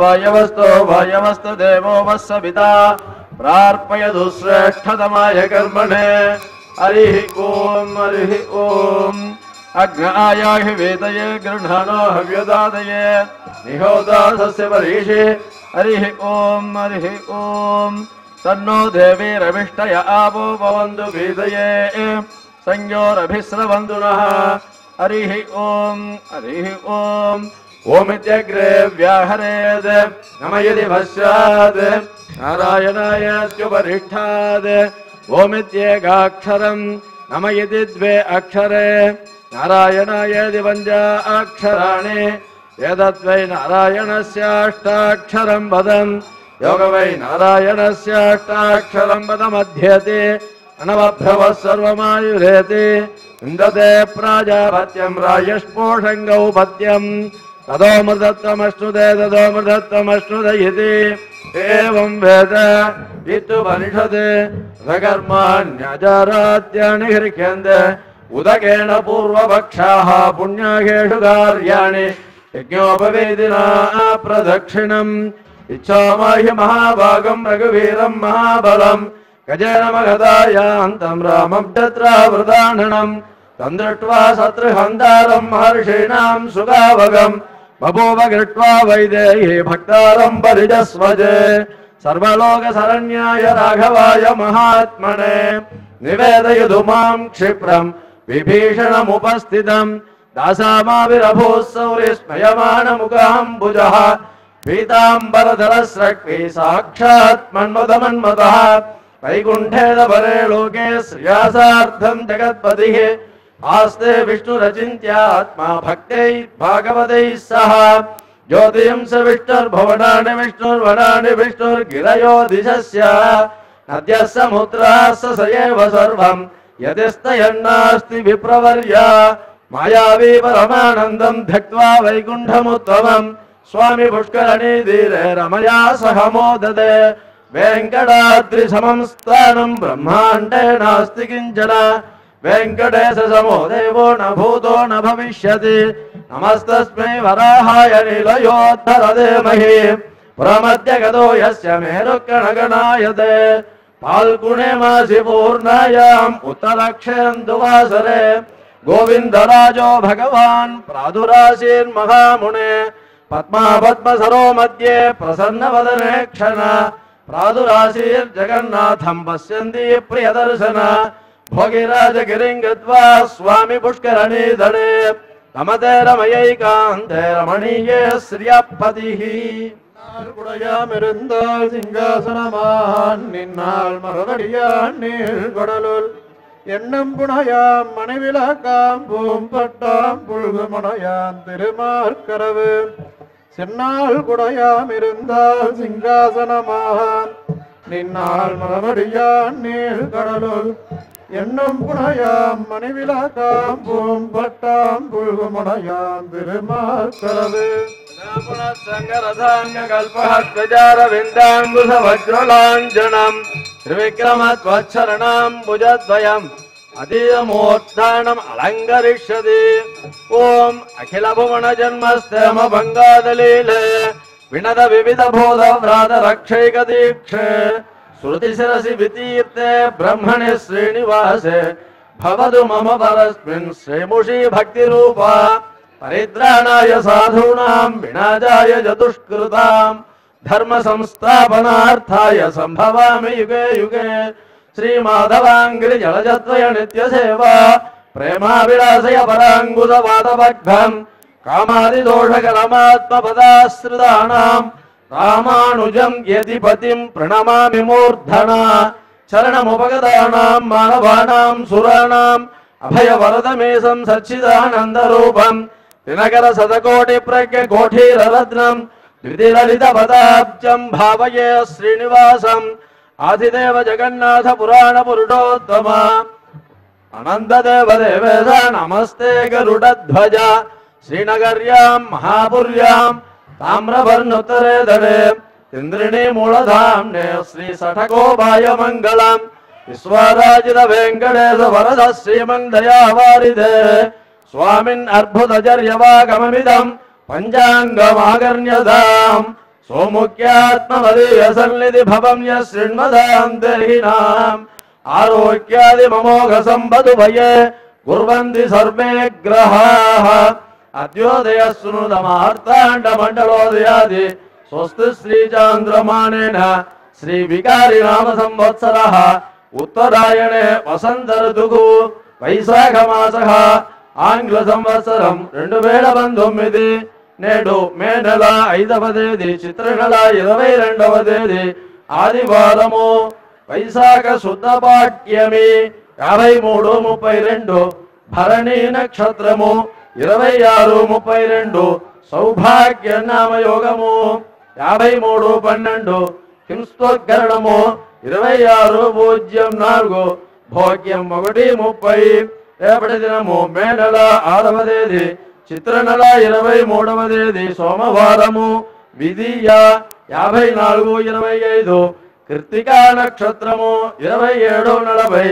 वायवस्तो वायवस्तु देवो वः सविता प्रार्पयतु श्रेष्ठतमाय कर्मणे। हरिः ॐ हरिः ॐ अग्नायाहि वेदये गृह्णानो हव्यदादये। निहोदासस्य परीषे हरिः ॐ हरिः ॐ तन्नो देवीरभिष्टय आपो भवन्तु वेदये। संयोरभिस्रवन्तु नः। हरिः ॐ हरिः ॐ ओमित्यग्रे व्याहरेत् नम यदि भस्यात् नारायणायत्युपरिष्ठात् ओमित्येकाक्षरम् नम यदि द्वे अक्षरे। नारायणायदि पञ्चा अक्षराणि। एतद्वै नारायणस्याष्टाक्षरम् वदन् योग वै नारायणस्याष्टाक्षरम् पदमध्यते। अनवभ्रवः सर्वमायुरेति। इन्दते प्राजापत्यम् रायस्पोषङ्गौ पत्यम् तदोमृतत्वमश्नुते इति एवं वेद इत्युपनिषत् रकर्माण्यचाराद्यानि गृह्यन्ते उदकेन पूर्वपक्षाः पुण्याहेषु कार्याणि, यज्ञोपवेदिना प्रदक्षिणम्। इच्छामाह्य महाभागम्, रघुवीरम्, महाबलम्। गजेन मगदायान्तम् रामम् तत्रावृताननम् तम् दृष्ट्वा शत्रुहन्तारम्, महर्षीणाम्, सुगावगम्। बभूव कृत्वा वैदेही भक्तारम् परिजस्वजे। सर्वलोकशरण्याय राघवाय महात्मने। निवेदयतु माम् क्षिप्रम् विभीषणमुपस्थितम् दासामाविरभूः सौरिस्मयमानमुखाम्बुजः पीताम्बरधरस्रक्वी साक्षात् मन्मदमन्मतः वैकुण्ठेदपरे लोके श्रियासार्थम् जगत्पतिः। आस्ते विष्णुरचिन्त्यात्मा भक्तैः, भागवतैः सह। ज्योतिंस विष्णुर्भवनानि विष्णुर्वनानि विष्णुर्गिरयो दिशस्य। नद्यः समुद्राः स स एव सर्वम् यदिस्तयन्नास्ति विप्रवर्य। मायावी परमानन्दम् धक्त्वा वैकुण्ठमुत्तमम् स्वामि पुष्करणी धीरे रमया सह मोदते। वेङ्कटाद्रिसमं स्थानम् ब्रह्माण्डे नास्ति किंचन। वेङ्कटेश समो देवो न भूतो न भविष्यति नमस्तस्मै वराहाय नीलयोद्धर देमहि पुरमद्य गतो यस्य मेरुकणगणायते। फाल्गुणे मासि पूर्णायाम् उत्तरक्षेन्दुवासरे। गोविन्दराजो भगवान् प्रादुरासीन्महामुने पद्मापद्मसरो मध्ये प्रसन्नवदने क्षण। प्रादुरासीर्जगन्नाथम् पश्यन्ति प्रियदर्शन। भोगिराजगिरिम् गत्वा स्वामि पुष्करणी धने रमते रमयैकान्ते रमणीये श्रियपतिः குடையாமிருந்தால் சிங்காசனமான் நின்னால் மறுபடியான் நீள் கொடலுள் எண்ணம் புனையாம் மனைவிலக்காம் பூம்பட்டாம் புழுகு முனையான் திருமார்கரவு சென்னால் குடையாம் இருந்தால் சிங்காசனமான் நின்னால் மறுபடியான் நீள் கடலுள் எண்ணம் புனையாம் மனைவிலாக்காம் பூம்பட்டாம் புழுகுமுனையாம் திருமாத்தரது கல்பாத்வஜாரவிந்தாங்குசவஜ்ரலாஞ்சனம் திரிவிக்ரமத்வச்சரணாம் புஜத்வயம். அதியமூர்த்தானம் அலங்கரிஷதி ஓம் அகில புவன ஜன்மஸ்தேம பங்காதலீல வினத விவித போத விராத ரக்ஷைக தீட்சே श्रुतिशिरसि वितीर्ते ब्रह्मणि श्रीनिवासे भवतु मम परस्मिन् श्रीमुषी भक्तिरूपा परित्राणाय साधूनाम् विनाजाय चतुष्कृताम् धर्मसंस्थापनार्थाय सम्भवामि युगे युगे। श्रीमाधवाङ्गि जलजद्वय नित्यसेवा प्रेमाविलासय पराङ्गुलवादवर्धम् कामादिदोषकरमात्मपदाश्रुतानाम् రామానుజం యతిపతిం ప్రణమామి మూర్ధన చరణముపగతానాం మానవానాం సురాణాం అభయవరదమేసం సచ్చిదానందరూపం దినకర శతకోటి ప్రజ్ఞ కోఠీరత్నం ద్వితిలలిత పదాబ్జం భావయే శ్రీనివాసం ఆదిదేవ జగన్నాథ పురాణ పురుషోత్తమ. అనంతదేవ దేవేశ నమస్తే గరుడధ్వజ శ్రీనగర్యాం మహాపుర్యాం ताम्रवर्णोत्तरे धडे इंद्रिणी मूलधाम्ने श्री सठकोपाय मङ्गलम् विश्वराजित वेङ्कटेश वरद श्रीमंदया वारिधे स्वामिन् अर्भुतजर्यवागममिदम् पञ्चाङ्गमागर्ण्यताम् सोमुख्यात्मवदीयसन्निधि भवम् यः शृण्वताम् देहिनाम्। आरोग्यादिममोघसम्पदुभये कुर्वन्ति सर्वे ग्रहाः। అద్యోదయ సునుదమార్తాండ మండలోదయాది స్వస్తి శ్రీచాంద్రమాణేన శ్రీ వికారి రామ సంవత్సర. ఉత్తరాయణే వసంత ఋతుకు వైశాఖ మాస. ఆంగ్ల సంవత్సరం రెండు వేల పంతొమ్మిది. నేడు మే నెల ఐదవ తేదీ చిత్ర నెల ఇరవై రెండవ తేదీ ఆదివారము. వైశాఖ శుద్ధ పాఠ్యమి యాభై మూడు ముప్పై రెండు భరణీ నక్షత్రము. ఇరవై ఆరు ముప్పై రెండు సౌభాగ్య నామయోగము యాభై మూడు పన్నెండు హింస్తోద్గరణము ఇరవై ఆరు పూజ్యం నాలుగు భోగ్యం ఒకటి ముప్పై. రేపటి దినము మే నెల ఆరవ తేదీ చిత్ర నెల ఇరవై మూడవ తేదీ సోమవారము. విధియ యాభై నాలుగు ఇరవై ఐదు కృత్తికా నక్షత్రము ఇరవై ఏడు నలభై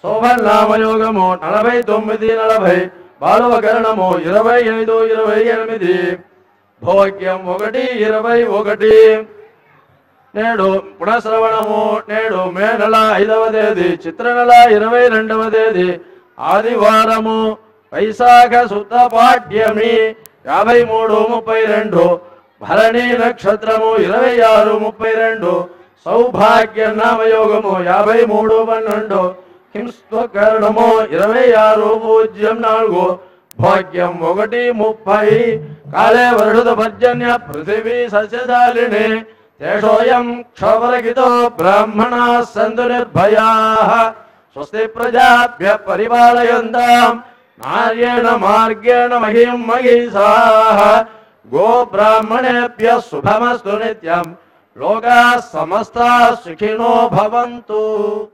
శోభన్నామయోగము నలభై తొమ్మిది నలభై బాలవకరణము ఇరవై ఐదు ఇరవై ఎనిమిది. భోగ్యం ఒకటి ఇరవై ఒకటి. నేడు పునఃశ్రవణము నేడు మే నెల ఐదవ తేదీ చిత్ర నెల ఇరవై రెండవ తేదీ ఆదివారము వైశాఖ శుద్ధ పాఠ్యమి యాభై మూడు ముప్పై రెండు. భరణి నక్షత్రము ఇరవై ఆరు ముప్పై రెండు. సౌభాగ్య నామయోగము యాభై మూడు పన్నెండు. హింస్వకరణము ఇరవై ఆరు పూజ్యం నాలుగు. భాగ్యం ఒకటి ముప్పై. కాలే వరుడుత పర్జన్య పృథివీ సస్యశాలిని. తేషోయం క్షోభరగితో బ్రాహ్మణ సంతు నిర్భయా. స్వస్తి ప్రజాభ్య పరిపాలయంతాం. నార్యేణ మార్గేణ మహిం మహిషా. గో బ్రాహ్మణేభ్య శుభమస్తు నిత్యం. లోకా సమస్త సుఖినో భవంతు.